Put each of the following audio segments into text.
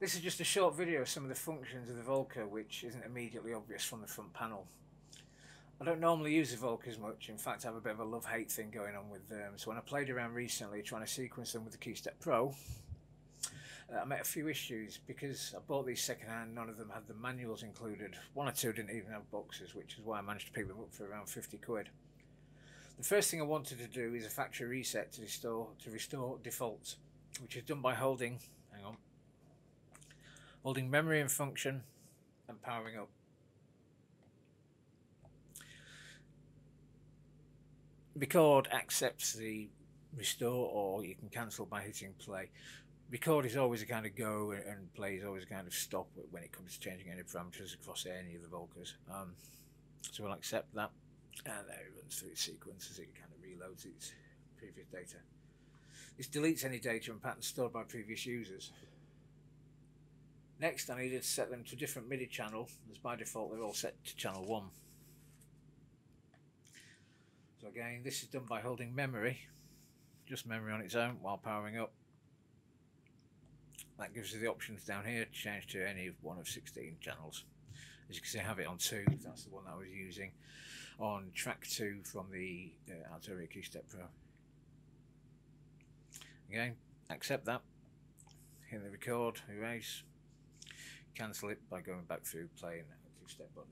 This is just a short video of some of the functions of the Volca which isn't immediately obvious from the front panel. I don't normally use the Volcas much, in fact I have a bit of a love-hate thing going on with them, so when I played around recently trying to sequence them with the Keystep Pro, uh, I met a few issues because I bought these second-hand, none of them had the manuals included. One or two didn't even have boxes, which is why I managed to pick them up for around 50 quid. The first thing I wanted to do is a factory reset to restore to restore defaults, which is done by holding, hang on, holding memory and function and powering up. Record accepts the restore or you can cancel by hitting play. Record is always a kind of go and play is always a kind of stop when it comes to changing any parameters across any of the Volcas. Um, so we'll accept that and there it runs through its sequence as it kind of reloads its previous data. This deletes any data and patterns stored by previous users. Next, I needed to set them to different MIDI channel, as by default they're all set to channel 1. So again, this is done by holding memory, just memory on its own, while powering up. That gives you the options down here to change to any one of 16 channels. As you can see, I have it on 2, that's the one that I was using, on track 2 from the uh, Arturia Keystep Pro. Again, accept that, hit the record, erase, cancel it by going back through playing a two-step button.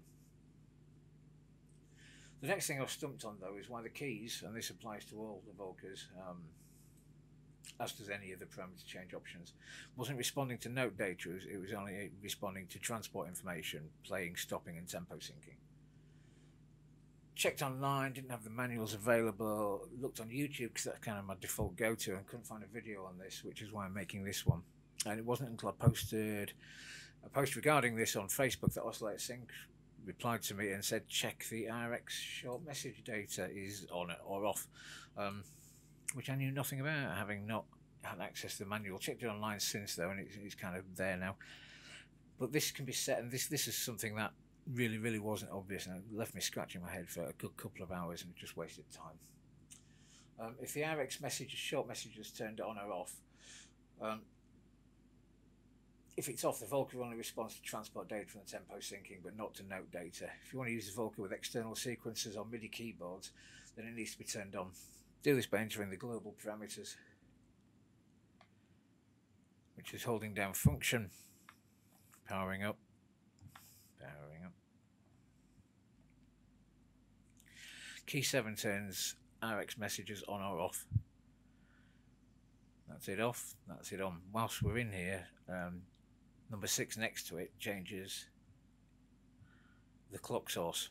The next thing I was stumped on though is why the keys, and this applies to all the Volcas, um, as does any of the parameter change options, wasn't responding to note data, it was only responding to transport information, playing, stopping and tempo syncing. Checked online, didn't have the manuals available, looked on YouTube because that's kind of my default go-to and couldn't find a video on this, which is why I'm making this one. And it wasn't until I posted a post regarding this on Facebook that Oscillator Sync replied to me and said check the RX short message data is on or off, um, which I knew nothing about, having not had access to the manual. Checked it online since though, and it's, it's kind of there now. But this can be set, and this this is something that really really wasn't obvious, and it left me scratching my head for a good couple of hours and just wasted time. Um, if the RX message, short message is turned on or off, um, if it's off, the Volca only responds to transport data from the tempo syncing, but not to note data. If you want to use the Volca with external sequencers or MIDI keyboards, then it needs to be turned on. Do this by entering the global parameters, which is holding down function, powering up, powering up. Key 7 turns RX messages on or off. That's it off, that's it on. Whilst we're in here, um, number six next to it changes the clock source.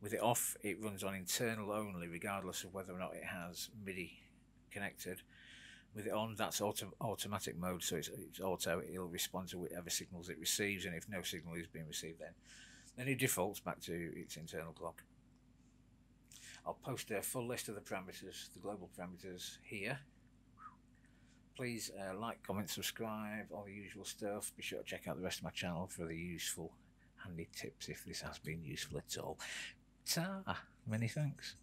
With it off, it runs on internal only, regardless of whether or not it has MIDI connected. With it on, that's auto automatic mode, so it's, it's auto. It'll respond to whatever signals it receives, and if no signal is being received, then then it defaults back to its internal clock. I'll post a full list of the parameters, the global parameters here please uh, like, comment, subscribe, all the usual stuff. Be sure to check out the rest of my channel for the useful, handy tips if this has been useful at all. Ta! Many thanks.